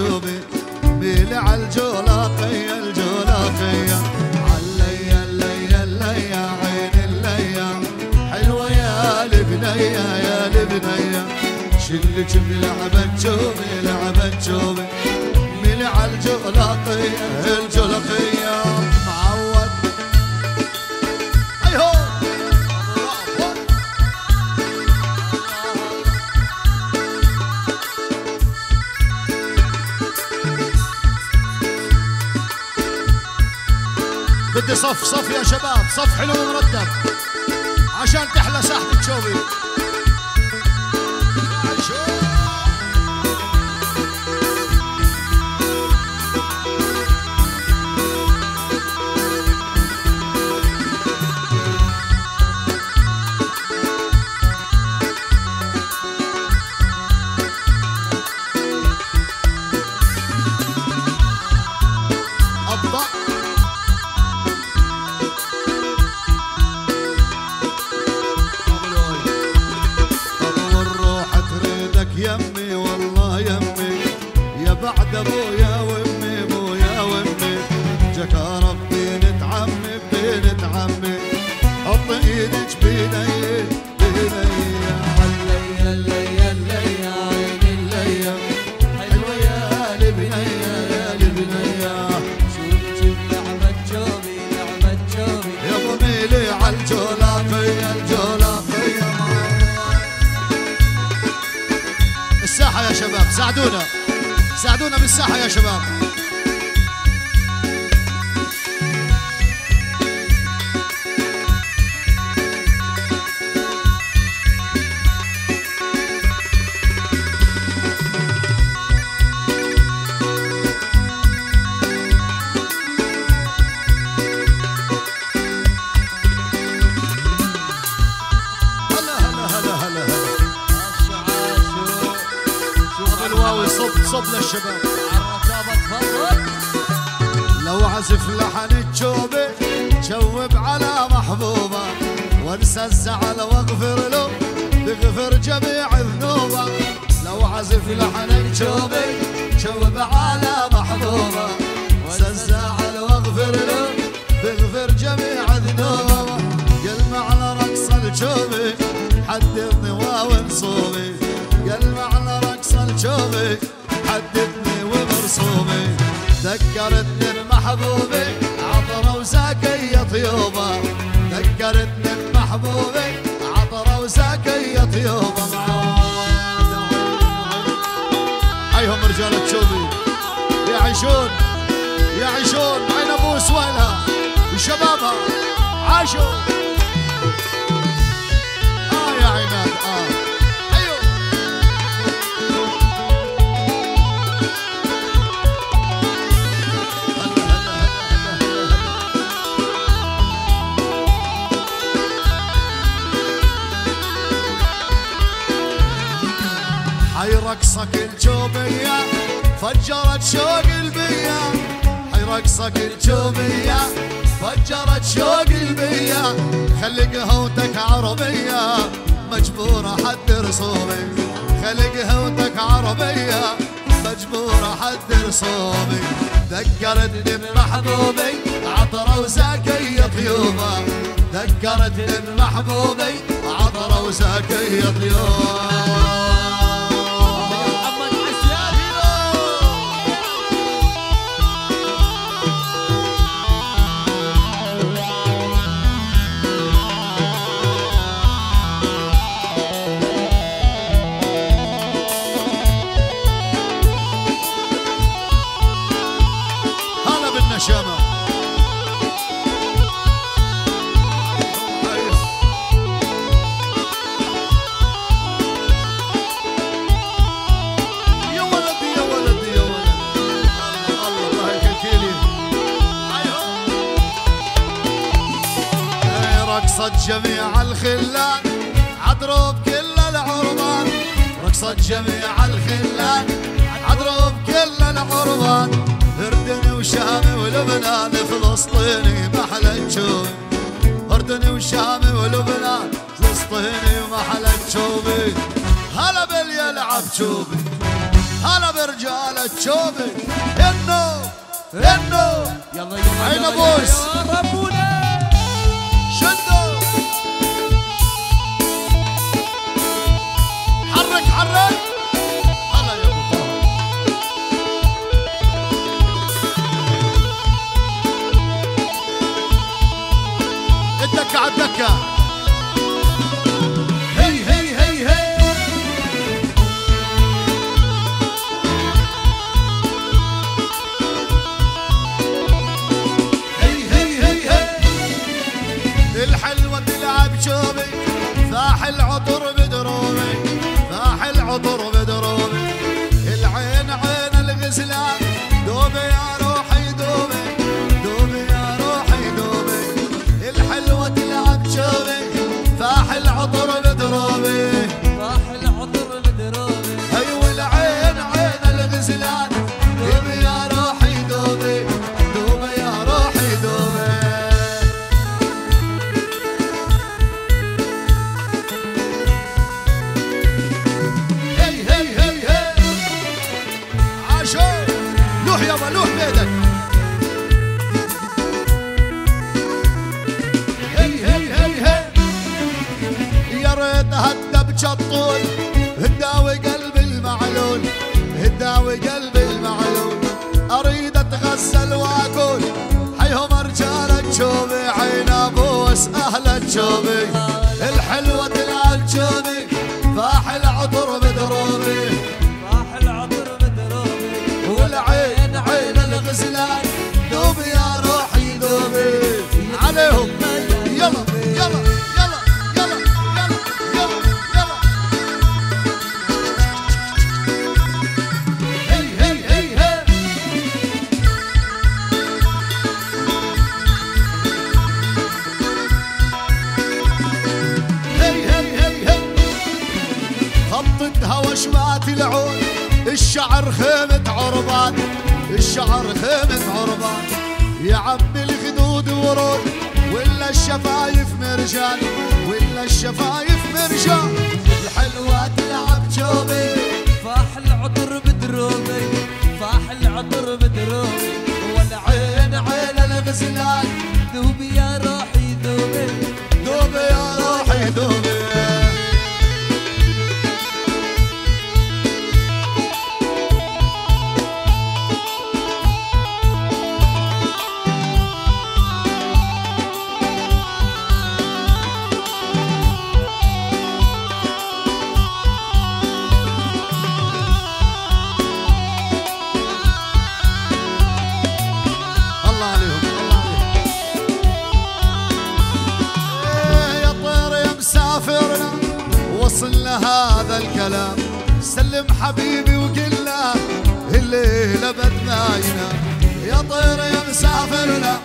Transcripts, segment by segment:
تشوبي ميلي عالجولاقية الجولاقية عليا الليا الليا عين الليا حلوة يا البنية يا البنية شلك بلعبة تشوبي لعبة تشوبي ميلي عالجولاقية صف صف يا شباب صف حلو ومرتب. عشان تحلى ساحة تشوفي ساعدونا بالساحة يا شباب. عزف لحن تشوبي تشوب على محبوبة وانسى الزعل واغفر له بغفر جميع ذنوبه. لو عزف لحن تشوبي تشوب على محبوبة وانسى الزعل واغفر له بغفر جميع ذنوبه. قلم على رقص الجوبي حدثني وانصوبي قلم على رقص الجوبي حدثني ومرسومي ذكرتني بمحبوبي عطرة وزاكية طيوبة. ذكرتني بمحبوبي عطرة وزاكية طيوبة. هيهم رجال تشوفي. يعيشون يعيشون. عين أبو سويلها وشبابها عاشوا. الجوبية فجرت شوق البية حي رقصك الجوبية فجرت شوق البية خلي قهوتك عربية. مجبورة حد رسومي. خلي قهوتك عربية. مجبورة حد رسومي. ذكرتني بمحبوبي عطرة وزاكية طيوبة ذكرتني بمحبوبي عطرة وزاكية طيوبة الخلان عدروب كل العربان. رقصة جميع الخلان عدروب كل العربان. اردني وشامي ولبنان فلسطيني محلى تشوف اردني وشامي ولبنان فلسطيني ومحلى تشوفي هلا باليلعب شوفي هلا برجال الشوبي إنه إنه. يلا يلا يلا. يا ربونا شدوا عرس هلا يا أبو طارق الدكه على الدكه بشطول هداوي قلبي المعلول هداوي قلبي المعلول. أريد أتغسل واكل حيهم رجال تشوبي عين أبوس أهل تشوبي خطتها وشمات العود الشعر خيمة عربان الشعر خيمة عربان. يا عمي الخدود ورود ولا الشفايف مرجان ولا الشفايف مرجان. الحلوة تلعب جوبي فاح العطر مدروبي فاح العطر مدروبي والعين عين الغزلان ذوبي سلم حبيبي وقل له الليلة بدناينا يا طير يا مسافرنا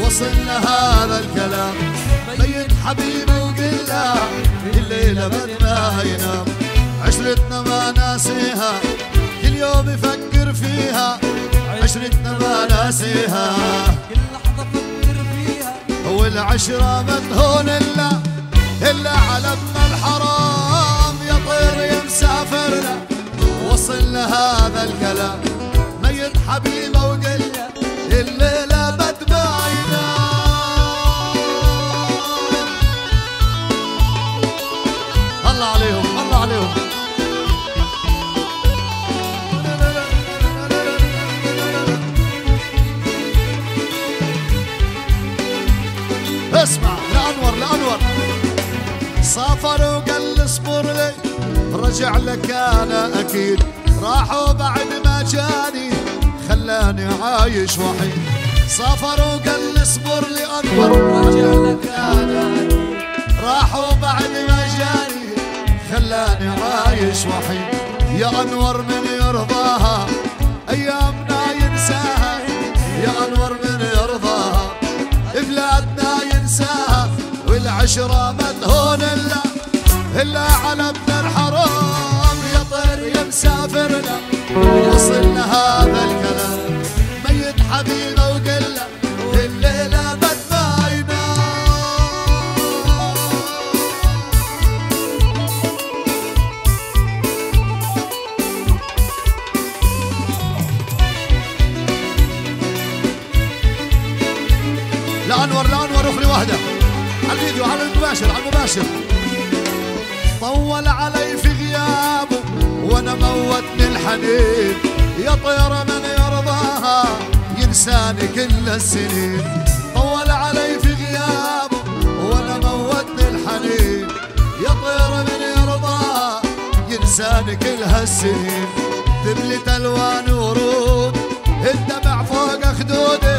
وصل هذا الكلام. ميت حبيبي وقل له الليلة بدناينا عشرتنا ما ناسيها كل يوم يفكر فيها. عشرتنا ما ناسيها. كل لحظة فكر فيها. والعشرة ما تهون إلا إلا على ابن الحرام. مريم سافرنا؟ وصل لهذا الكلام. ميت حبيبه وقلنا الليلة رجع لك أنا أكيد. راحوا بعد ما جاني خلاني عايش وحيد. سافر وقال اصبر لي انور رجع لك أنا أكيد. راحوا بعد ما جاني خلاني عايش وحيد. يا أنور من يرضاها ايامنا ينساها. يا أنور من يرضاها بلادنا ينساها. والعشرة ما تهون إلا إلا على ابن الحرام غيرنا يوصل لهذا الكلام. ميت حبيبه وقلة. الليلة قد ما ينام لانور لانور اخري واحدة. على الفيديو على المباشر على المباشر. طول علي في غياب وأنا موتني الحنين يا طير من يرضاها ينساني كل السنين. طول علي في غيابه وأنا موتني الحنين يا طير من يرضاها ينساني كل هالسنين. دبلت ألوان ورود الدمع فوق خدودي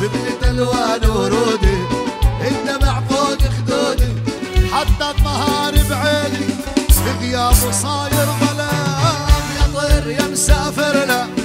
دبلت ألوان ورودي الدمع فوق خدودي حتى النهار بعيني بغيابه صاير ظلام يا طير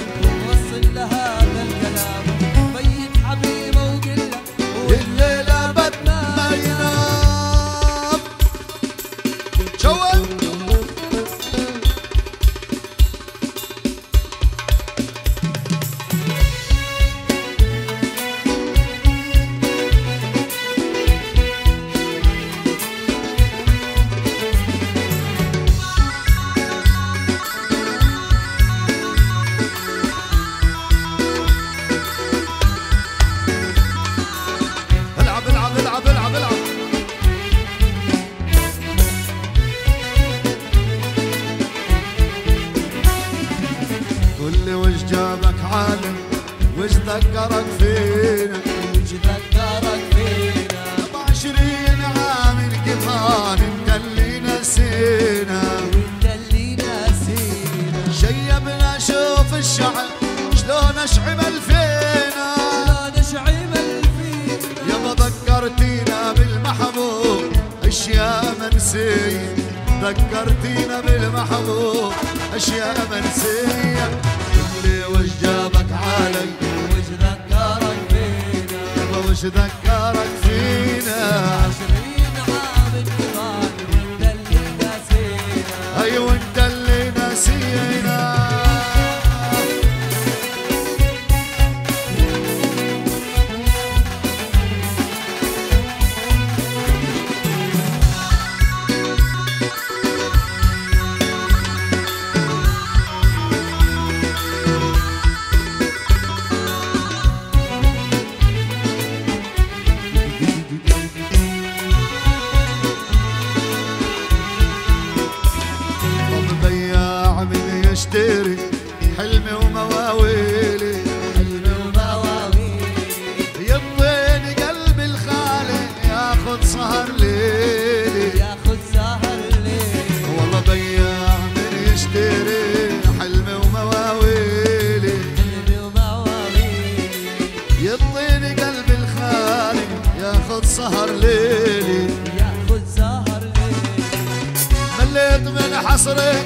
من حصري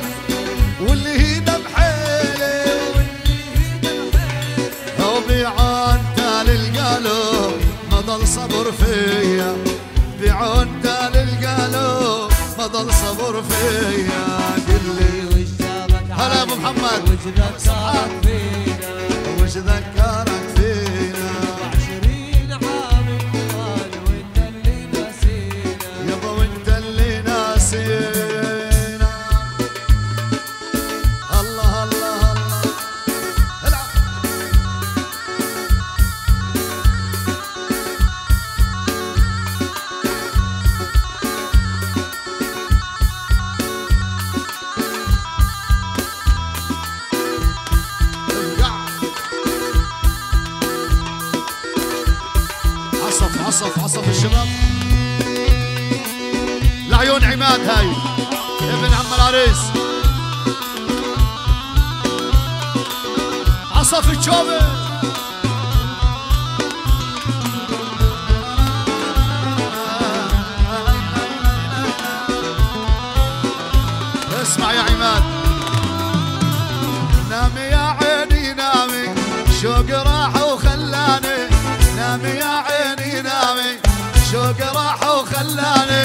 واللي هي دبحيلي أو بيعان تال القلب ما ضل صبر فيا. بيعان تال القلب ما ضل صبر فيا. قل لي وش جابك هلا أبو محمد. وش ذكرك فينا وش ذكرك نامي يا عيني نامي. شوق راح وخلاني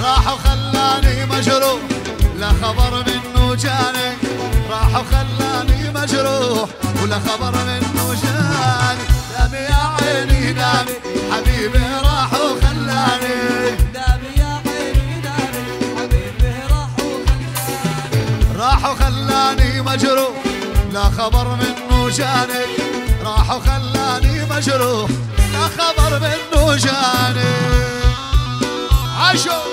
راح وخلاني مجروح. لا خبر منه جاني. راح وخلاني مجروح. ولا خبر منه جاني. نامي يا عيني نامي. حبيبي راح وخلاني. راح وخلاني. مجروح. لا خبر منه جاني. راح وخلاني مجروح. خبر منه نوجاني عاشوا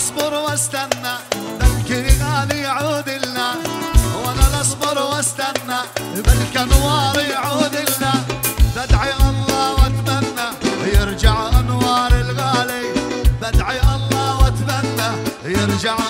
اصبر واستنى بلكي غالي يعود لنا. هو أنا لا اصبر واستنى بلكي انوار يعود John.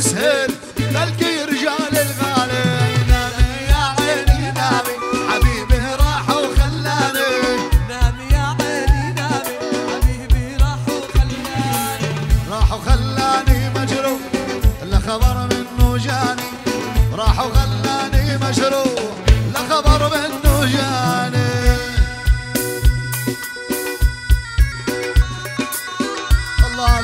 سهيل بلكي يرجع للغالي. نامي يا عيني نامي حبيبي راح وخلاني. نامي يا عيني نامي حبيبي راح وخلاني. راح وخلاني مجروح لا خبر منه جاني. راح وخلاني مجروح لا خبر منه جاني. الله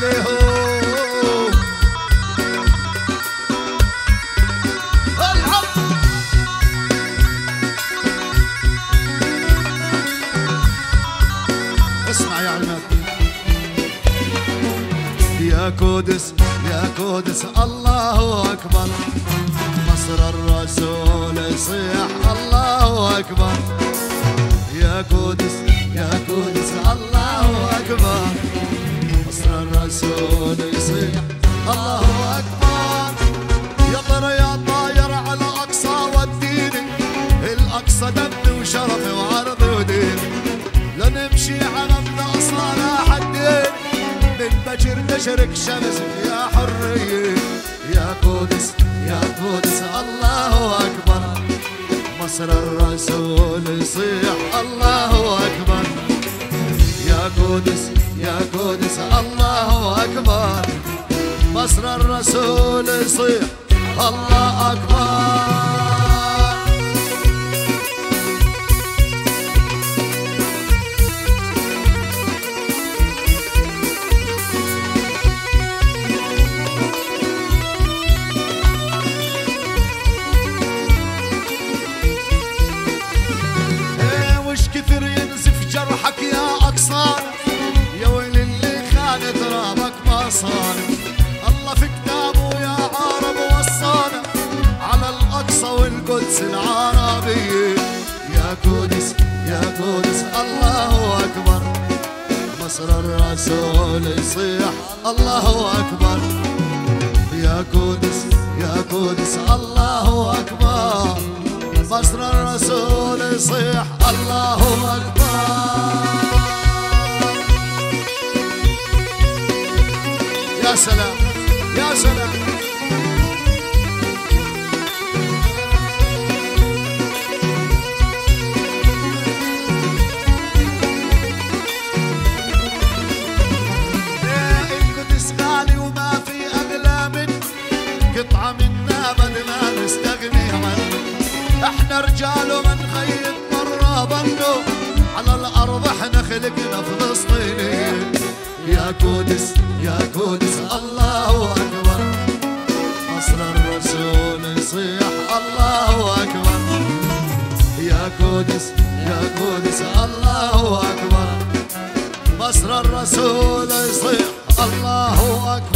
قدس يا قدس الله أكبر. مصر الرسول يصيح الله أكبر. يا قدس يا قدس الله أكبر. مصر الرسول يصيح الله أكبر. صار الله في كتابه يا عرب وصانا على الأقصى والقدس العربية يا قدس يا قدس الله أكبر. مصر الرسول يصيح الله أكبر. يا قدس يا قدس الله أكبر. مصر الرسول يصيح الله أكبر. يا سلام. يا سلام وما في أغلى منه قطعة بدنا نستغني إحنا رجال وما نخيب مرة بنو على الأرض إحنا خلقنا فلسطينيين يا قدس يا قدس الله أكبر. مصر الرسول يصيح الله أكبر. يا قدس يا قدس الله أكبر. مصر الرسول يصيح الله أكبر.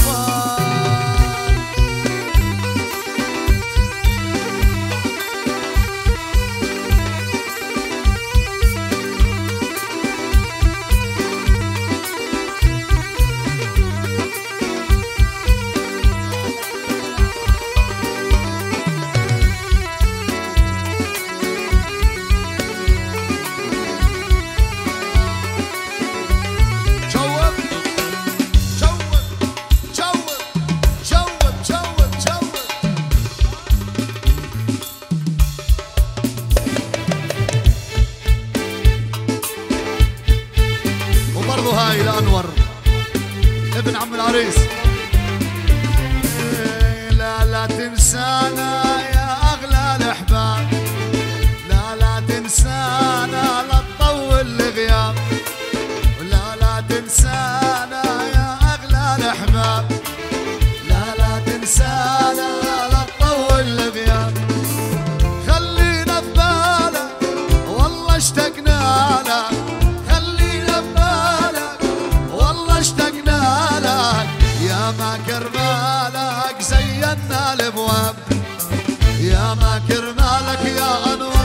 على الابواب يا ما كرمالك يا انوار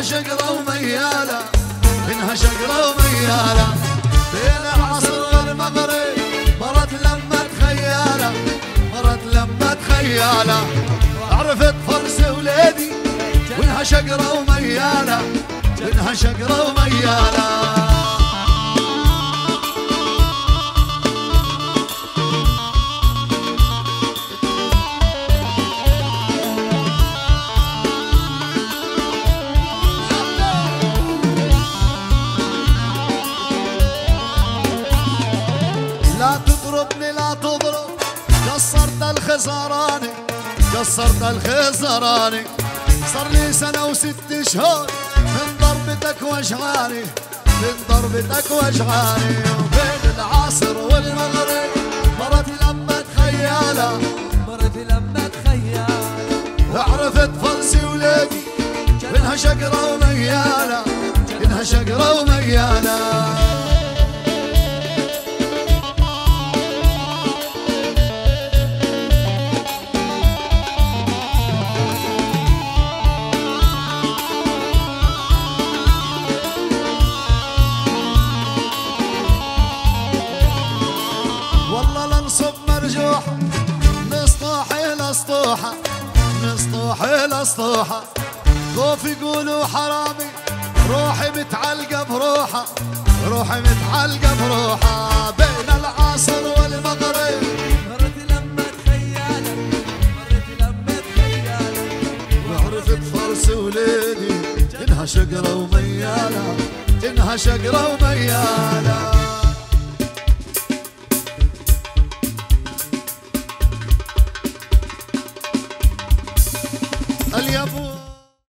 منها شقرة وميالة منها شقرة وميالة بين العصر والمغرب مرت لما تخيالة مرت لما تخيالة عرفت فرس ولادي منها شقرة وميالة منها شقرة وميالة وراني صار لي سنة وست شهور من ضربتك وأشعاري من ضربتك وأشعاري. وبين العصر والمغرب مرتي لما تخيالا مرتي لما تخيالا. عرفت فرسي ولادي منها شقرة وميالة منها شقرة وميالة